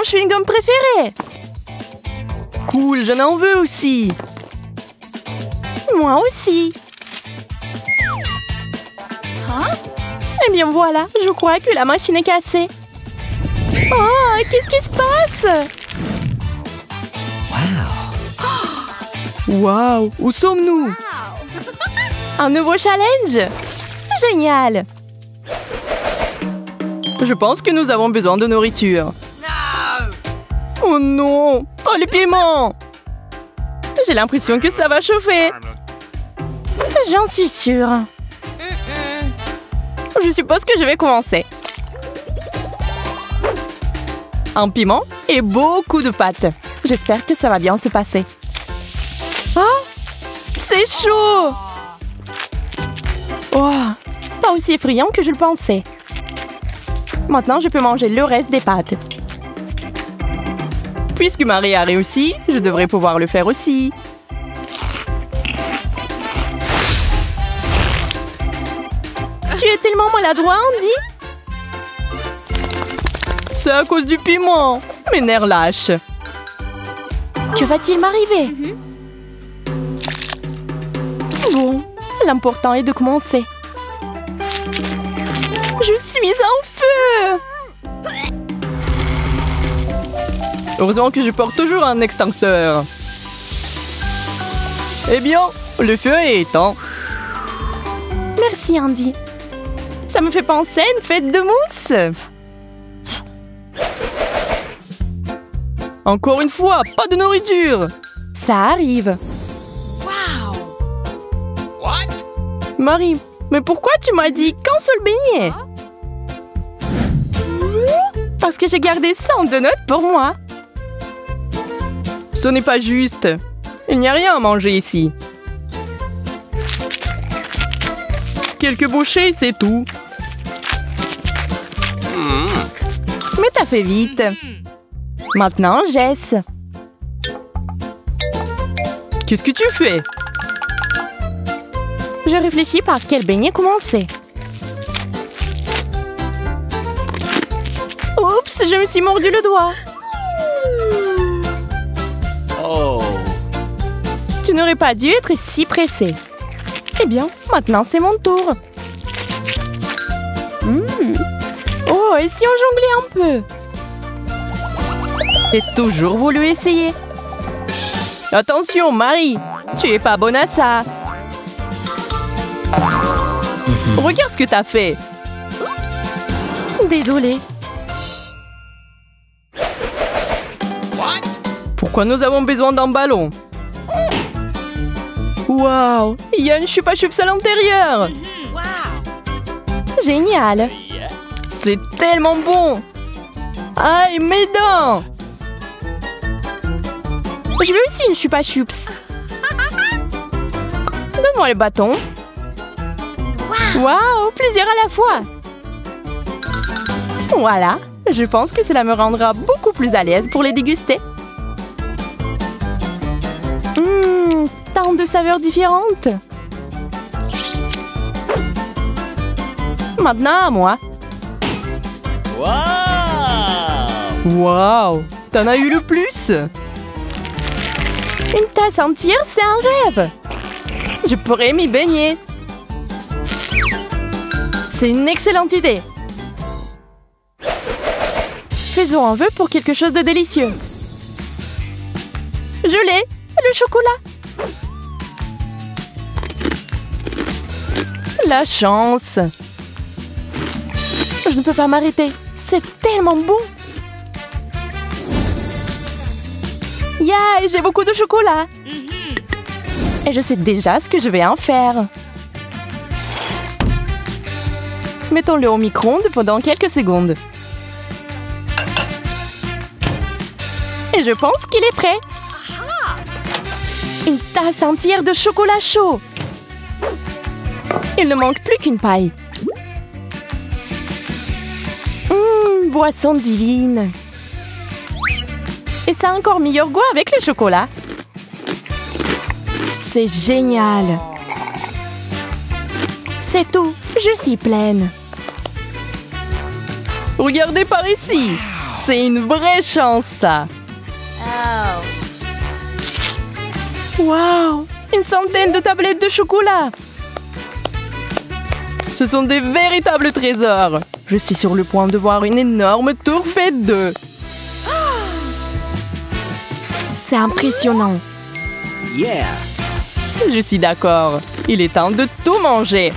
mon chewing-gum préféré. Cool, j'en en veux aussi. Moi aussi. Hein? Eh bien voilà, je crois que la machine est cassée. Oh, qu'est-ce qui se passe? Waouh, où sommes-nous? Un nouveau challenge? Génial. Je pense que nous avons besoin de nourriture. Oh non Oh les piments J'ai l'impression que ça va chauffer. J'en suis sûre. Je suppose que je vais commencer. Un piment et beaucoup de pâtes. J'espère que ça va bien se passer. Oh C'est chaud Oh Pas aussi effrayant que je le pensais. Maintenant, je peux manger le reste des pâtes. Puisque Marie a réussi, je devrais pouvoir le faire aussi. Tu es tellement maladroit, Andy. C'est à cause du piment. Mes nerfs lâchent. Que va-t-il m'arriver? Bon, l'important est de commencer. Je suis en Heureusement que je porte toujours un extincteur. Eh bien, le feu est éteint. Merci, Andy. Ça me fait penser à une fête de mousse. Encore une fois, pas de nourriture Ça arrive. Marie, Mais pourquoi tu m'as dit qu'un seul beignet? Parce que j'ai gardé 100 donuts pour moi. Ce n'est pas juste. Il n'y a rien à manger ici. Quelques bouchées, c'est tout. Mais t'as fait vite. Maintenant, Jess. Qu'est-ce que tu fais? Je réfléchis par quel beignet commencer. Oups, je me suis mordu le doigt. Tu n'aurais pas dû être si pressé. Eh bien, maintenant c'est mon tour. Hmm. Oh, et si on jonglait un peu? J'ai toujours voulu essayer. Attention, Marie Tu es pas bonne à ça Regarde ce que t'as fait Désolée. Pourquoi nous avons besoin d'un ballon Waouh Il y a une chupa chups à l'intérieur Génial. C'est tellement bon Aïe, mes dents Je veux aussi une chupa chups. Donne-moi le bâton. Waouh, plusieurs à la fois. Voilà, je pense que cela me rendra beaucoup plus à l'aise pour les déguster. De saveurs différentes. Maintenant à moi. Waouh T'en as eu le plus? Une tasse entière, c'est un rêve. Je pourrais m'y baigner. C'est une excellente idée. Faisons un vœu pour quelque chose de délicieux. Je l'ai, le chocolat. La chance. Je ne peux pas m'arrêter. C'est tellement bon. Yeah, j'ai beaucoup de chocolat. Et je sais déjà ce que je vais en faire. Mettons-le au micro-ondes pendant quelques secondes. Et je pense qu'il est prêt. Une tasse entière de chocolat chaud. Il ne manque plus qu'une paille. Hum, boisson divine. Et ça a encore meilleur goût avec le chocolat. C'est génial. C'est tout. Je suis pleine. Regardez par ici C'est une vraie chance, ça. Wow Une centaine de tablettes de chocolat Ce sont des véritables trésors Je suis sur le point de voir une énorme tour faite de... C'est impressionnant Yeah. Je suis d'accord. Il est temps de tout manger.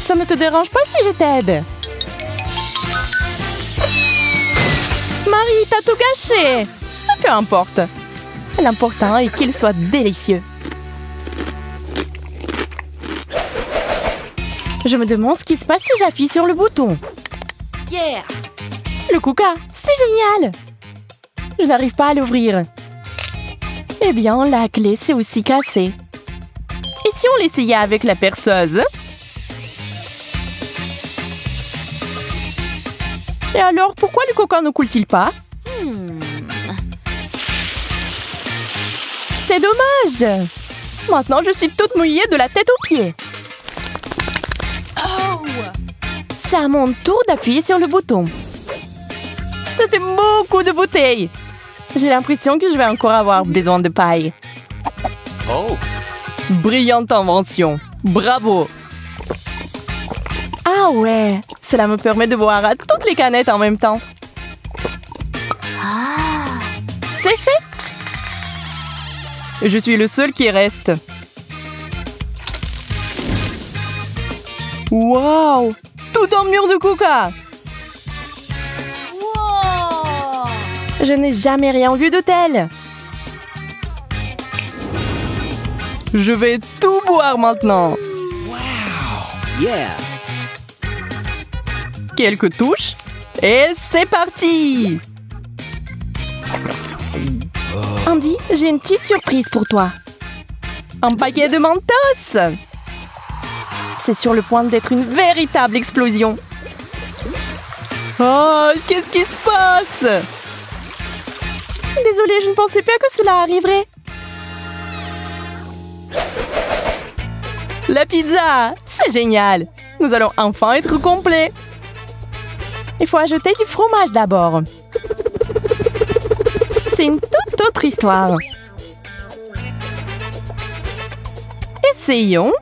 Ça ne te dérange pas si je t'aide? Marie, t'as tout gâché Peu importe. L'important est qu'il soit délicieux. Je me demande ce qui se passe si j'appuie sur le bouton. Yeah! Le Kuka, c'est génial Je n'arrive pas à l'ouvrir. Eh bien, la clé s'est aussi cassée. Et si on l'essayait avec la perceuse? Et alors, pourquoi le coca ne coule-t-il pas? C'est dommage Maintenant, je suis toute mouillée de la tête aux pieds. C'est à mon tour d'appuyer sur le bouton. Ça fait beaucoup de bouteilles. J'ai l'impression que je vais encore avoir besoin de paille. Oh. Brillante invention. Bravo. Ah ouais, cela me permet de boire à toutes les canettes en même temps. C'est fait. Je suis le seul qui reste. Waouh Tout en mur de coca Je n'ai jamais rien vu de tel. Je vais tout boire maintenant. Yeah. Quelques touches. Et c'est parti Andy, j'ai une petite surprise pour toi. Un paquet de Mentos C'est sur le point d'être une véritable explosion. Oh, qu'est-ce qui se passe? Désolée, je ne pensais pas que cela arriverait. La pizza C'est génial Nous allons enfin être complets. Il faut ajouter du fromage d'abord. C'est une toute autre histoire. Essayons.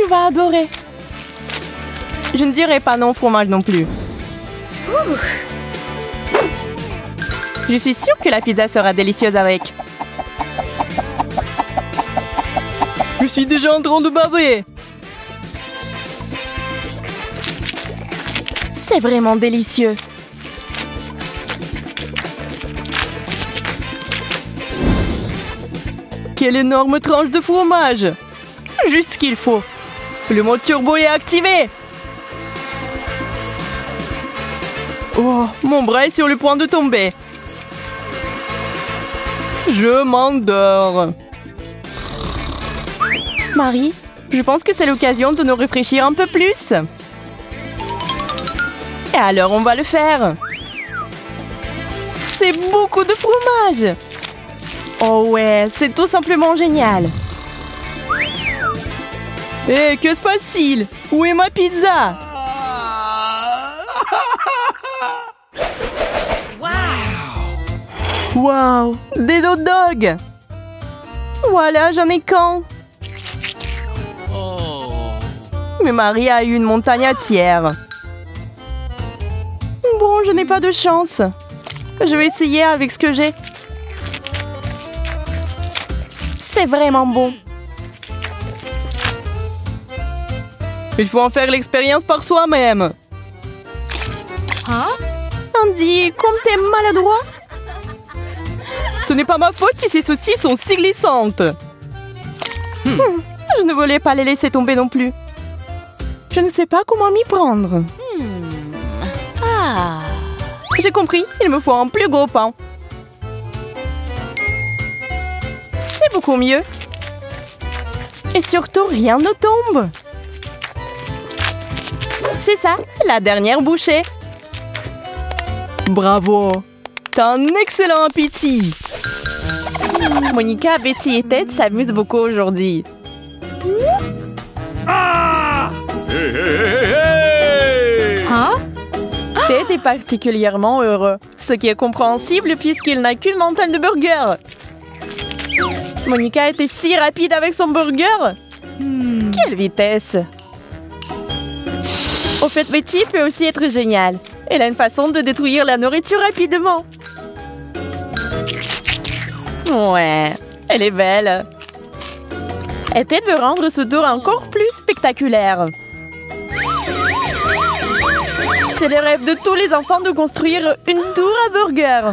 Tu vas adorer. Je ne dirai pas non fromage non plus. Je suis sûre que la pizza sera délicieuse avec. Je suis déjà en train de baver. C'est vraiment délicieux. Quelle énorme tranche de fromage Juste ce qu'il faut. Le mode turbo est activé. Oh, mon bras est sur le point de tomber. Je m'endors. Marie, je pense que c'est l'occasion de nous réfléchir un peu plus. Et alors, on va le faire. C'est beaucoup de fromage. Oh ouais, c'est tout simplement génial. Eh, que se passe-t-il Où est ma pizza Wow Des hot dogs Voilà, j'en ai quand Oh. Mais Marie a eu une montagne à tiers. Bon, je n'ai pas de chance. Je vais essayer avec ce que j'ai. C'est vraiment bon. Il faut en faire l'expérience par soi-même. Andy, comme t'es maladroit. Ce n'est pas ma faute si ces saucisses sont si glissantes. Hmm, Je ne voulais pas les laisser tomber non plus. Je ne sais pas comment m'y prendre. Ah. J'ai compris, il me faut un plus gros pain. C'est beaucoup mieux. Et surtout, rien ne tombe. C'est ça, la dernière bouchée. Bravo T'as un excellent appétit Monica, Betty et Ted s'amusent beaucoup aujourd'hui. Hey, hey, hey, hey! est particulièrement heureux, ce qui est compréhensible puisqu'il n'a qu'une montagne de burgers. Monica était si rapide avec son burger. Quelle vitesse Au fait, Betty peut aussi être géniale. Elle a une façon de détruire la nourriture rapidement. Ouais, elle est belle. Et Ted veut rendre ce tour encore plus spectaculaire. C'est le rêve de tous les enfants de construire une tour à burger.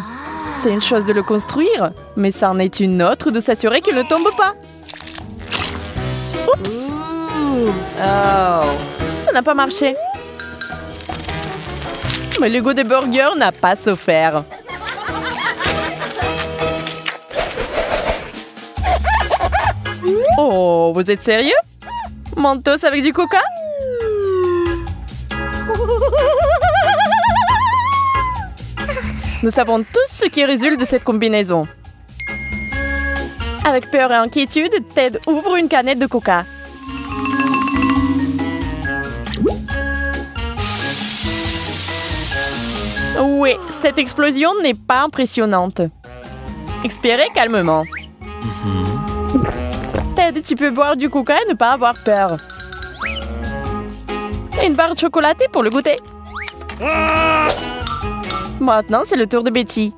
C'est une chose de le construire, mais c'en est une autre de s'assurer qu'il ne tombe pas. Oups Ça n'a pas marché. Mais le goût des burgers n'a pas souffert. Oh, vous êtes sérieux? Mentos avec du coca? Nous savons tous ce qui résulte de cette combinaison. Avec peur et inquiétude, Ted ouvre une canette de coca. Cette explosion n'est pas impressionnante. Expirez calmement. Ted, tu peux boire du coca et ne pas avoir peur. Une barre de chocolatée pour le goûter. Maintenant, c'est le tour de Betty.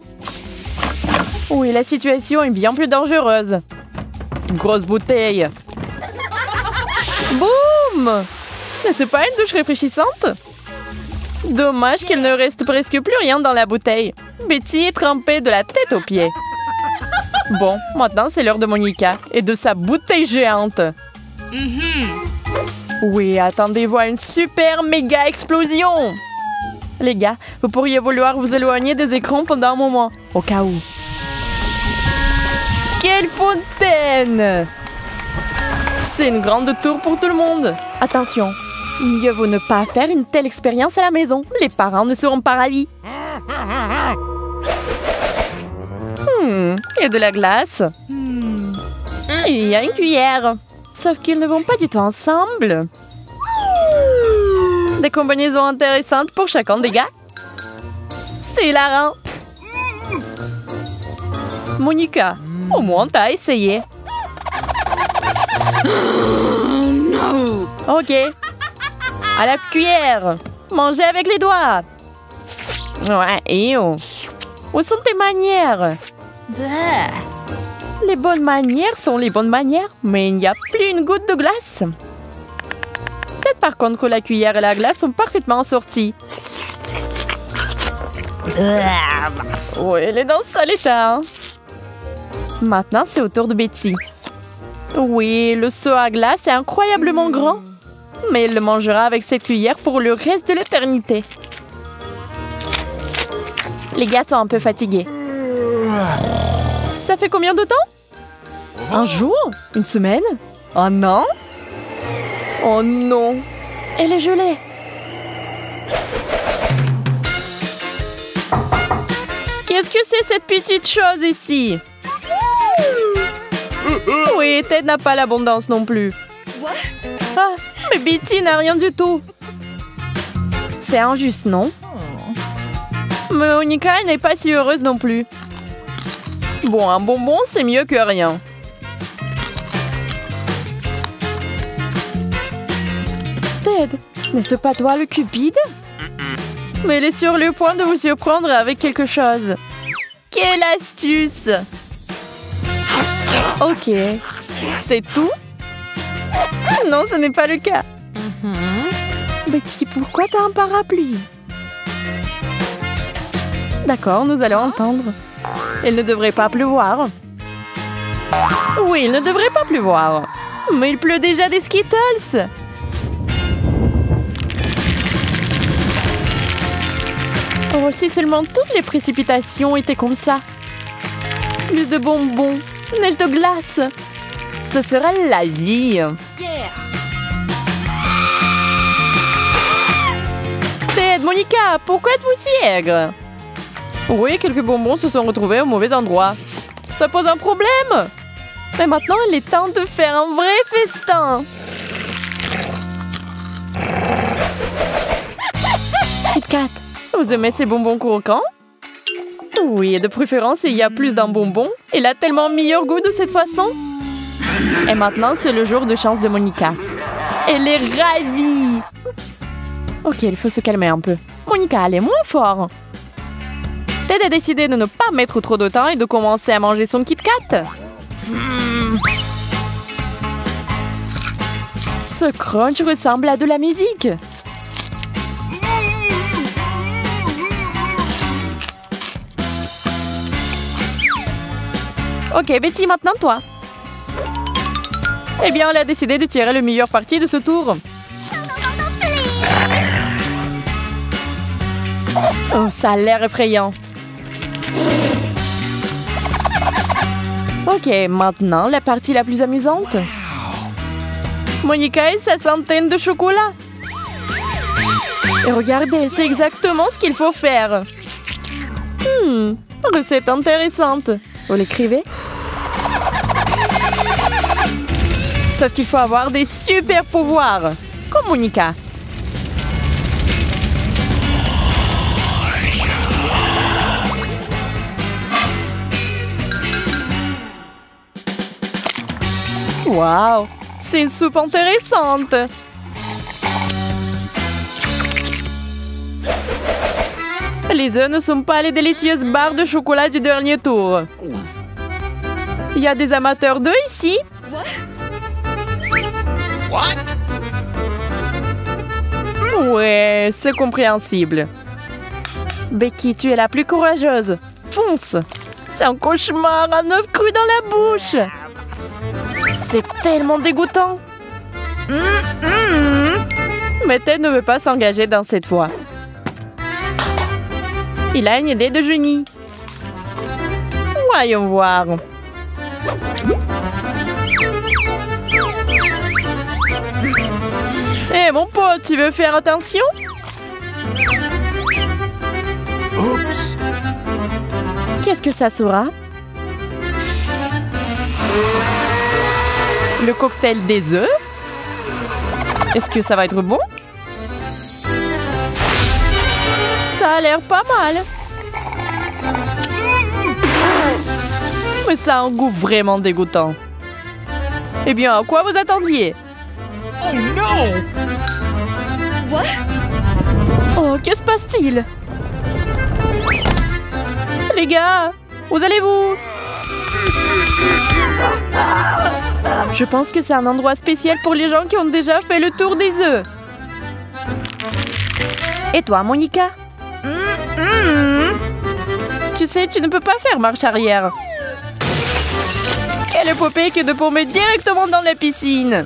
Oui, la situation est bien plus dangereuse. Grosse bouteille. Boum c'est pas une douche rafraîchissante Dommage qu'il ne reste presque plus rien dans la bouteille. Betty est trempée de la tête aux pieds. Bon, maintenant c'est l'heure de Monica et de sa bouteille géante. Oui, attendez-vous à une super méga explosion Les gars, vous pourriez vouloir vous éloigner des écrans pendant un moment, au cas où. Quelle fontaine C'est une grande tour pour tout le monde. Attention, mieux vaut ne pas faire une telle expérience à la maison. Les parents ne seront pas ravis. Hmm, il y a de la glace. Et il y a une cuillère. Sauf qu'ils ne vont pas du tout ensemble. Des combinaisons intéressantes pour chacun des gars. C'est hilarant. Monica, au moins t'as essayé. Ok. À la cuillère. Mangez avec les doigts. Ouais, et oh. Où sont tes manières? Les bonnes manières sont les bonnes manières, mais il n'y a plus une goutte de glace. Peut-être par contre que la cuillère et la glace sont parfaitement sorties. Oui, elle est dans ce sale état. hein. Maintenant, c'est au tour de Betty. Oui, le seau à glace est incroyablement grand. Mais elle le mangera avec cette cuillère pour le reste de l'éternité. Les gars sont un peu fatigués. Ça fait combien de temps? Un jour? Une semaine? Un an? Oh non. Elle est gelée. Qu'est-ce que c'est cette petite chose ici? Oui, Ted n'a pas l'abondance non plus. Ah, mais Betty n'a rien du tout. C'est injuste, non Mais Monica, elle n'est pas si heureuse non plus. Bon, un bonbon, c'est mieux que rien. Ted, n'est-ce pas toi le cupide Mais elle est sur le point de vous surprendre avec quelque chose. Quelle astuce Ok. C'est tout Non, ce n'est pas le cas. Betty, pourquoi t'as un parapluie? D'accord, nous allons entendre. Il ne devrait pas pleuvoir. Oui, il ne devrait pas pleuvoir. Mais il pleut déjà des Skittles. Oh, si seulement toutes les précipitations étaient comme ça. Plus de bonbons, neige de glace. Ce serait la vie. Monica, pourquoi êtes-vous si aigre? Oui, quelques bonbons se sont retrouvés au mauvais endroit. Ça pose un problème Mais maintenant, il est temps de faire un vrai festin Kit Kat, Vous aimez ces bonbons croquants? Oui, de préférence, il y a plus d'un bonbon. Il a tellement meilleur goût de cette façon. Et maintenant, c'est le jour de chance de Monica. Elle est ravie Ok, il faut se calmer un peu. Monica, elle est moins fort. Ted a décidé de ne pas mettre trop de temps et de commencer à manger son Kit Kat. Ce crunch ressemble à de la musique. Ok, Betty, maintenant toi. Eh bien, elle a décidé de tirer le meilleur parti de ce tour. Oh, ça a l'air effrayant. Ok, maintenant la partie la plus amusante. Monica et sa centaine de chocolats. Et regardez, sait exactement ce qu'il faut faire. Hmm, recette intéressante. Vous l'écrivez Sauf qu'il faut avoir des super pouvoirs, comme Monica. Waouh, c'est une soupe intéressante. Les œufs ne sont pas les délicieuses barres de chocolat du dernier tour. Il y a des amateurs d'œufs ici? What? Ouais, c'est compréhensible. Becky, tu es la plus courageuse. Fonce C'est un cauchemar, un œuf cru dans la bouche C'est tellement dégoûtant. Mais Ted ne veut pas s'engager dans cette fois. Il a une idée de génie. Voyons voir. Hé mon pote, tu veux faire attention? Qu'est-ce que ça sera? Le cocktail des œufs Est-ce que ça va être bon? Ça a l'air pas mal. Mais ça a un goût vraiment dégoûtant. Eh bien, à quoi vous attendiez? Oh no! Oh, que se passe-t-il? Les gars, où allez-vous? Je pense que c'est un endroit spécial pour les gens qui ont déjà fait le tour des œufs. Et toi, Monica Tu sais, tu ne peux pas faire marche arrière. Quelle épopée que de tomber directement dans la piscine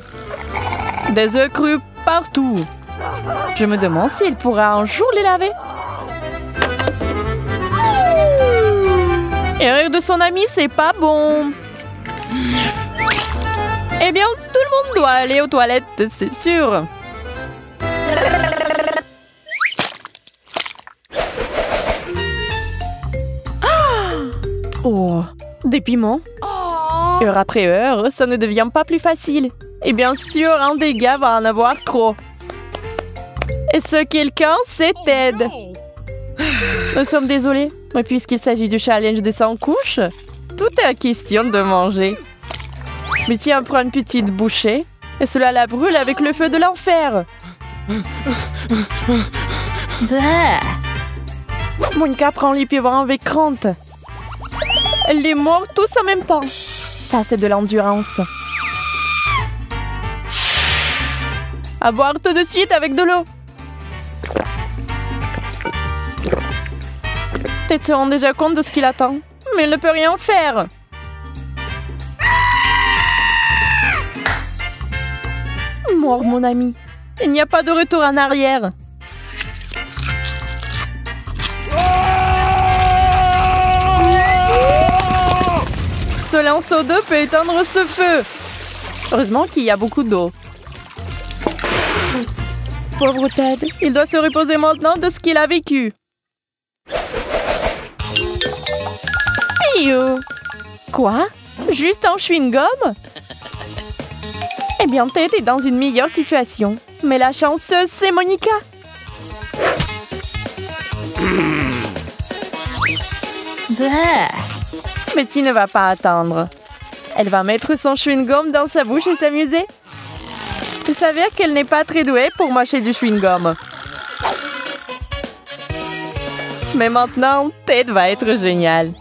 Des œufs crus partout. Je me demande si elle pourra un jour les laver. Et rire de son ami, c'est pas bon. Eh bien, tout le monde doit aller aux toilettes, c'est sûr. Ah Oh, des piments. Heure après heure, ça ne devient pas plus facile. Et bien sûr, un des gars va en avoir trop. Et ce quelqu'un, c'est Ted. Nous sommes désolés, mais puisqu'il s'agit du challenge des 100 couches, tout est question de manger. Mais tiens, prends une petite bouchée, et cela la brûle avec le feu de l'enfer. Monica prend les pivants avec crainte. Elle les mord tous en même temps. Ça, c'est de l'endurance. À boire tout de suite avec de l'eau. Ted se rend déjà compte de ce qu'il attend, mais il ne peut rien faire. Mon ami. Il n'y a pas de retour en arrière. Ce lanceau d'eau peut éteindre ce feu. Heureusement qu'il y a beaucoup d'eau. Pauvre Ted, il doit se reposer maintenant de ce qu'il a vécu. Piou. Quoi? Juste un chewing-gum? Bien, Ted est dans une meilleure situation. Mais la chanceuse, c'est Monica. Betty ne va pas attendre. Elle va mettre son chewing-gum dans sa bouche et s'amuser. Il s'avère qu'elle n'est pas très douée pour mâcher du chewing-gum. Mais maintenant, Ted va être génial.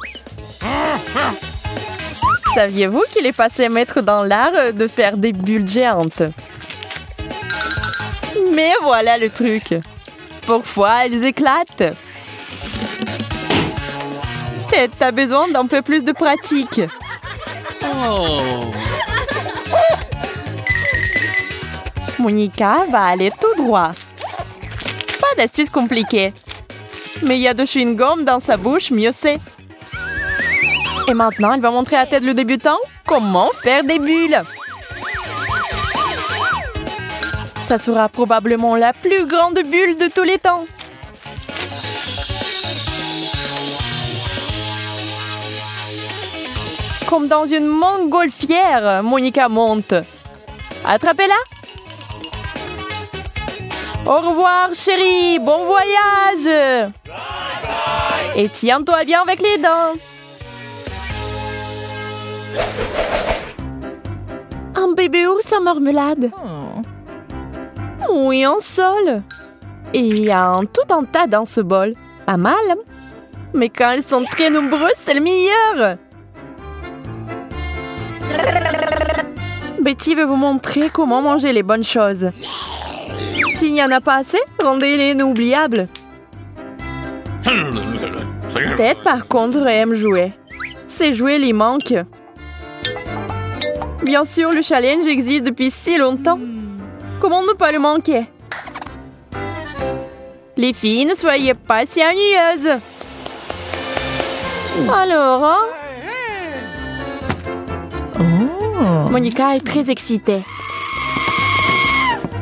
Saviez-vous qu'il est passé maître dans l'art de faire des bulles géantes? Mais voilà le truc. Parfois, elles éclatent? Ted, t'as besoin d'un peu plus de pratique. Oh. Monica va aller tout droit. Pas d'astuce compliquée. Mais il y a de chewing-gum dans sa bouche, mieux c'est. Et maintenant, elle va montrer à Ted le débutant comment faire des bulles. Ça sera probablement la plus grande bulle de tous les temps. Comme dans une montgolfière, Monica monte. Attrapez-la Au revoir, chérie Bon voyage Et tiens-toi bien avec les dents bébé ours en marmelade Oui, un sol Et il y a un tout un tas dans ce bol. Pas mal hein? Mais quand elles sont très nombreuses, c'est le meilleur Betty veut vous montrer comment manger les bonnes choses. S'il n'y en a pas assez, rendez-les inoubliables. Ted, par contre, aime jouer. Ses jouets lui manquent. Bien sûr, le challenge existe depuis si longtemps. Comment ne pas le manquer? Les filles, ne soyez pas si ennuyeuses. Alors, hein? Monica est très excitée.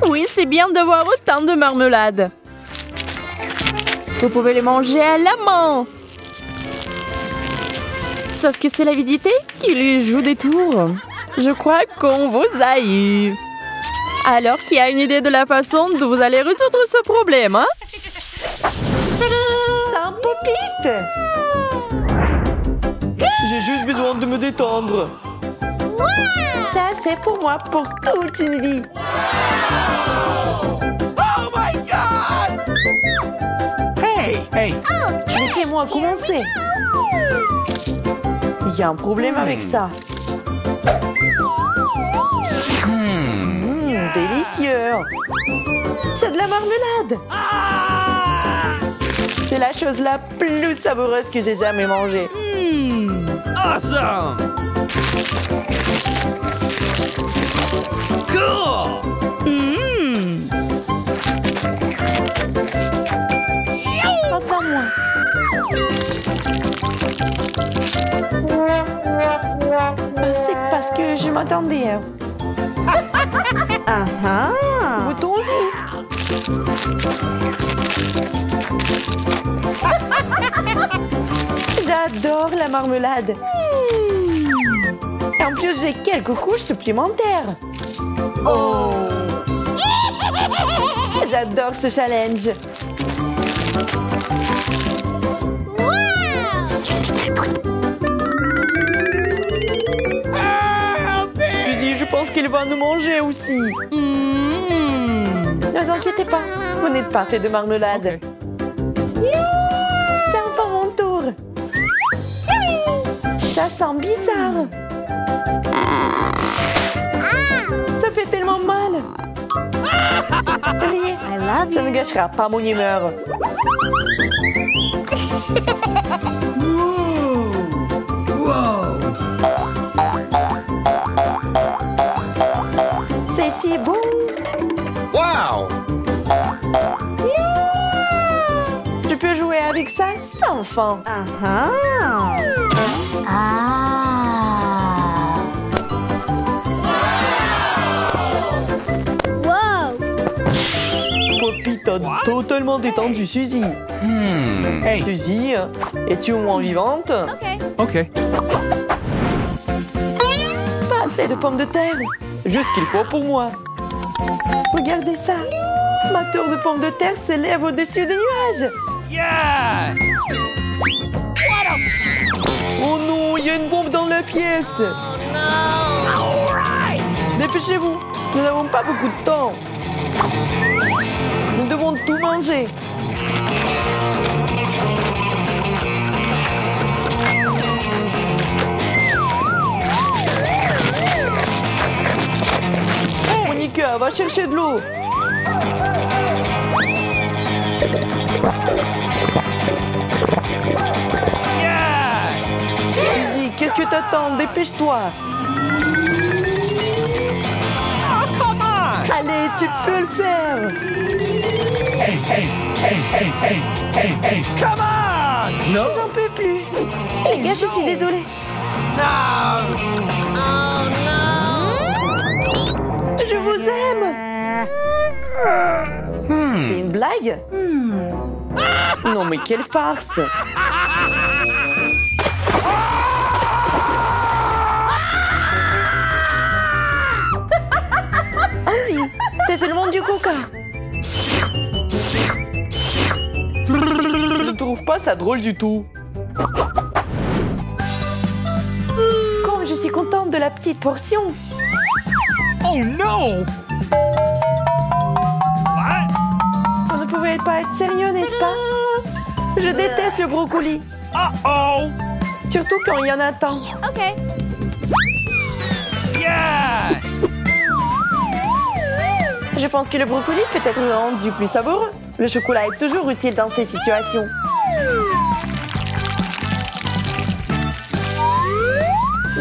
Oui, c'est bien d'avoir autant de marmelade. Vous pouvez les manger à la main. Sauf que c'est l'avidité qui lui joue des tours. Je crois qu'on vous a eu. Alors, qui a une idée de la façon dont vous allez résoudre ce problème, hein? C'est un pupite J'ai juste besoin de me détendre. Ça, c'est pour moi pour toute une vie. Oh my god! Hey, hey. Laissez-moi commencer. Il y a un problème avec ça. Mmh, délicieux. C'est de la marmelade. C'est la chose la plus savoureuse que j'ai jamais mangée. Awesome! Cool! Maintenant moi. Ah, C'est parce que je m'attendais. Ah ah Goûtons-y J'adore la marmelade. Et en plus, j'ai quelques couches supplémentaires. Oh. J'adore ce challenge qu'il va nous manger aussi. Ne vous inquiétez pas, vous n'êtes pas fait de marmelade. C'est enfin mon tour. Ça sent bizarre. Ça fait tellement mal. Ça ne gâchera pas mon humeur. C'est sans fin. Ah Poppy t'as totalement détendu Suzy. Hmm. Hey, Suzy, es-tu au moins vivante? Okay. Pas assez de pommes de terre. Juste ce qu'il faut pour moi. Regardez ça. Ma tour de pommes de terre s'élève au-dessus des nuages. Yes! Oh non, il y a une bombe dans la pièce Dépêchez-vous, nous n'avons pas beaucoup de temps. Nous devons tout manger. Monica, va chercher de l'eau. T'attends Dépêche-toi. Oh, come on! Allez, tu peux le faire. Come on! No! J'en peux plus. Les gars, je suis désolée. Je vous aime. C'est une blague? Non mais quelle farce pas ça drôle du tout. Comme je suis contente de la petite portion. Oh no! What? On ne pouvait pas être sérieux, n'est-ce pas? Je déteste le brocoli, Uh-oh! surtout quand il y en a tant. Yes! Je pense que le brocoli peut être rendu plus savoureux. Le chocolat est toujours utile dans ces situations.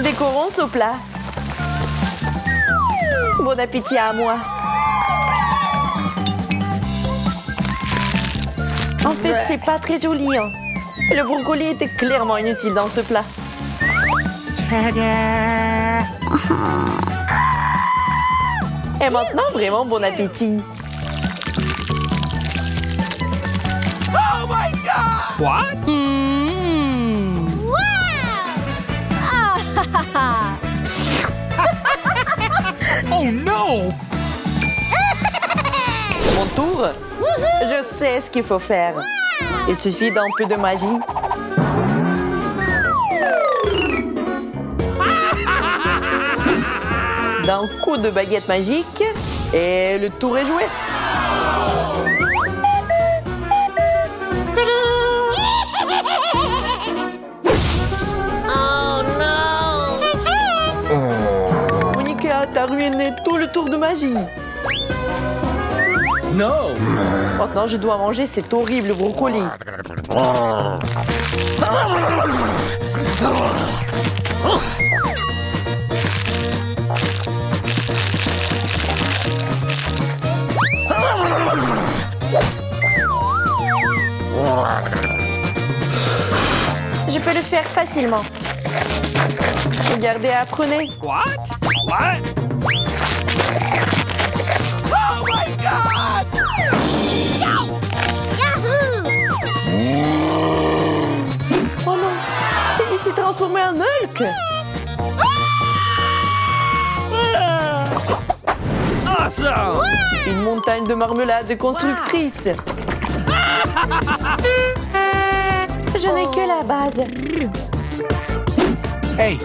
Décorons ce plat. Bon appétit à moi. En fait, c'est pas très joli. hein. Le brocoli était clairement inutile dans ce plat. Et maintenant, vraiment bon appétit. What? Mmh. Oh no! Mon tour? Je sais ce qu'il faut faire. Il suffit d'un peu de magie. D'un coup de baguette magique et le tour est joué. Tour de magie. No! Maintenant, je dois manger cet horrible brocoli. Je peux le faire facilement. Regardez, apprenez. What? What? Oh my god! Oh non, Suzy s'est transformé en Hulk? Awesome! Une montagne de marmelade constructrice. Je n'ai que la base. Hey!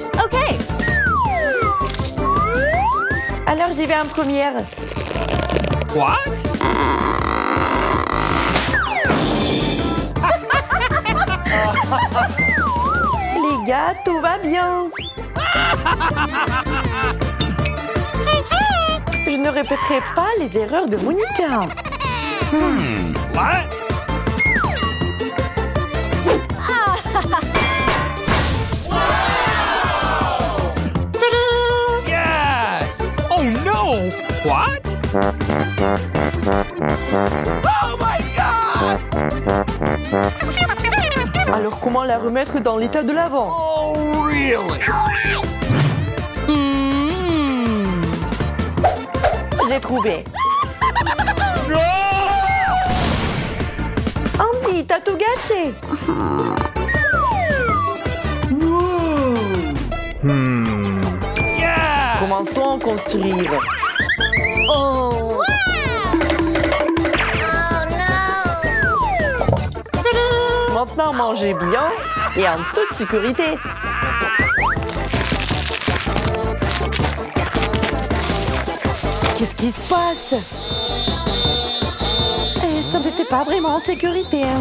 Alors j'y vais en première. What? Les gars, tout va bien. Je ne répéterai pas les erreurs de Monica. What? Oh my god! Alors comment la remettre dans l'état de l'avant? Oh really? Mmh. J'ai trouvé. Andy, t'as tout gâché. Yeah! Commençons à construire. Manger bouillant et en toute sécurité. Qu'est-ce qui se passe? Eh, Ça n'était pas vraiment en sécurité. hein.